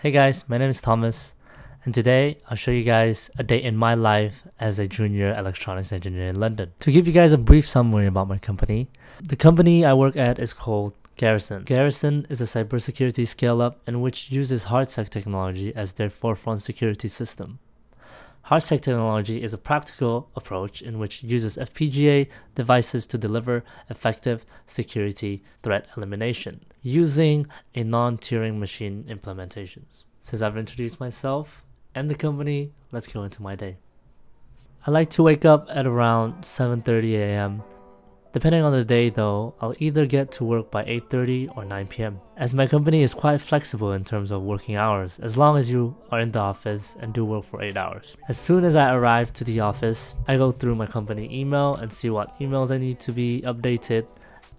Hey guys, my name is Thomas, and today I'll show you guys a day in my life as a junior electronics engineer in London. To give you guys a brief summary about my company, the company I work at is called Garrison. Garrison is a cybersecurity scale up in which uses HardSec technology as their forefront security system. HardSec technology is a practical approach in which uses FPGA devices to deliver effective security threat elimination using a non-Turing machine implementations. Since I've introduced myself and the company, let's go into my day. I like to wake up at around 7:30 a.m. Depending on the day though, I'll either get to work by 8.30 or 9pm, as my company is quite flexible in terms of working hours, as long as you are in the office and do work for 8 hours. As soon as I arrive to the office, I go through my company email and see what emails I need to be updated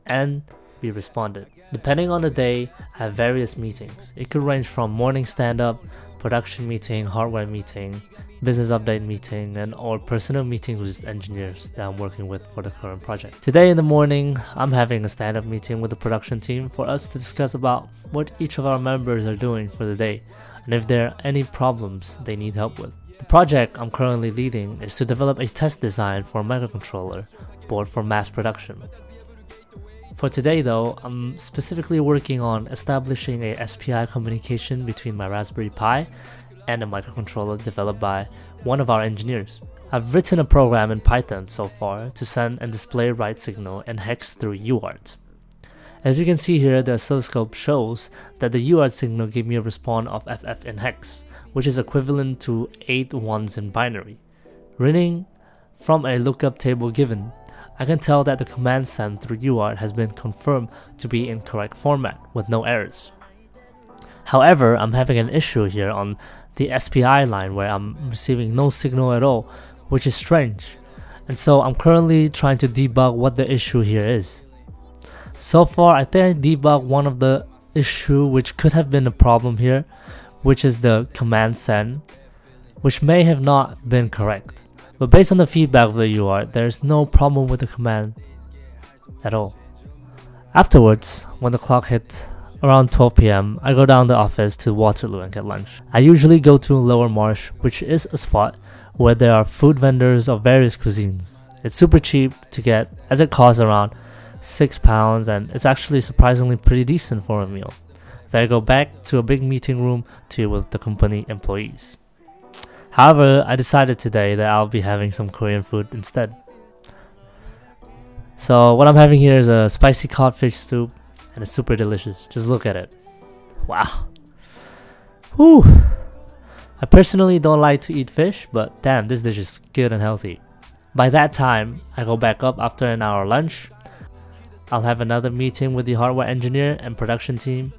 and be responded. Depending on the day, I have various meetings. It could range from morning stand-up, production meeting, hardware meeting, business update meeting, and or personal meetings with engineers that I'm working with for the current project. Today in the morning, I'm having a stand-up meeting with the production team for us to discuss about what each of our members are doing for the day and if there are any problems they need help with. The project I'm currently leading is to develop a test design for a microcontroller board for mass production. For today though, I'm specifically working on establishing a SPI communication between my Raspberry Pi and a microcontroller developed by one of our engineers. I've written a program in Python so far to send and display write signal and hex through UART. As you can see here, the oscilloscope shows that the UART signal gave me a response of FF in hex, which is equivalent to 8 ones in binary. Reading from a lookup table given, I can tell that the command sent through UART has been confirmed to be in correct format with no errors. However, I'm having an issue here on the SPI line where I'm receiving no signal at all, which is strange. And so I'm currently trying to debug what the issue here is. So far, I think I debugged one of the issue which could have been a problem here, which is the command send, which may have not been correct. But based on the feedback of the UART, there is no problem with the command at all. Afterwards, when the clock hit around 12 pm, I go down the office to Waterloo and get lunch. I usually go to Lower Marsh, which is a spot where there are food vendors of various cuisines. It's super cheap to get as it costs around 6 pounds and it's actually surprisingly pretty decent for a meal. Then I go back to a big meeting room to with the company employees. However, I decided today that I'll be having some Korean food instead. So what I'm having here is a spicy codfish soup and it's super delicious. Just look at it. Wow. Whew. I personally don't like to eat fish, but damn, this dish is good and healthy. By that time, I go back up after an hour lunch. I'll have another meeting with the hardware engineer and production team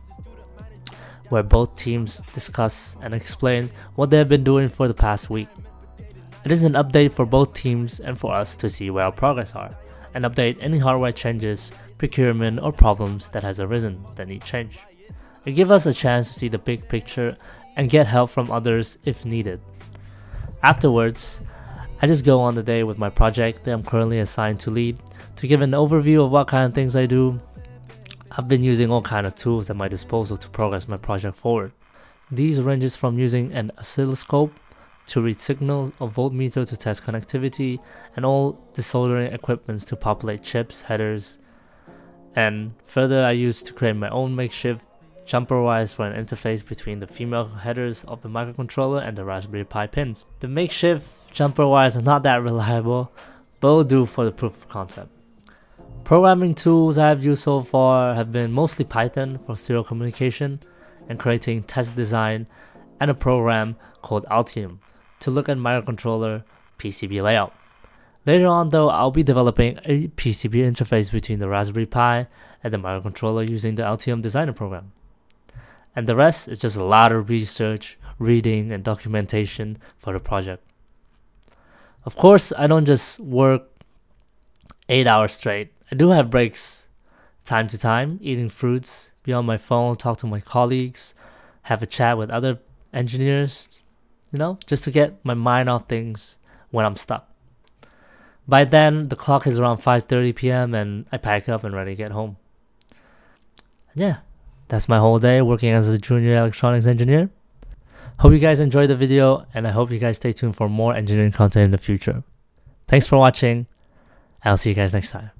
where both teams discuss and explain what they have been doing for the past week. It is an update for both teams and for us to see where our progress are, and update any hardware changes, procurement or problems that has arisen that need change. It gives us a chance to see the big picture and get help from others if needed. Afterwards, I just go on the day with my project that I'm currently assigned to lead to give an overview of what kind of things I do, I've been using all kind of tools at my disposal to progress my project forward. These ranges from using an oscilloscope to read signals, a voltmeter to test connectivity, and all desoldering equipments to populate chips, headers, and further I used to create my own makeshift jumper wires for an interface between the female headers of the microcontroller and the Raspberry Pi pins. The makeshift jumper wires are not that reliable, but will do for the proof of concept. Programming tools I have used so far have been mostly Python for serial communication and creating test design and a program called Altium to look at microcontroller PCB layout. Later on though, I'll be developing a PCB interface between the Raspberry Pi and the microcontroller using the Altium Designer program. And the rest is just a lot of research, reading, and documentation for the project. Of course, I don't just work 8 hours straight. I do have breaks time to time, eating fruits, be on my phone, talk to my colleagues, have a chat with other engineers, you know, just to get my mind off things when I'm stuck. By then, the clock is around 5:30 p.m. and I pack up and ready to get home. Yeah, that's my whole day working as a junior electronics engineer. Hope you guys enjoyed the video, and I hope you guys stay tuned for more engineering content in the future. Thanks for watching, I'll see you guys next time.